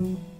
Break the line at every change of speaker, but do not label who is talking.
you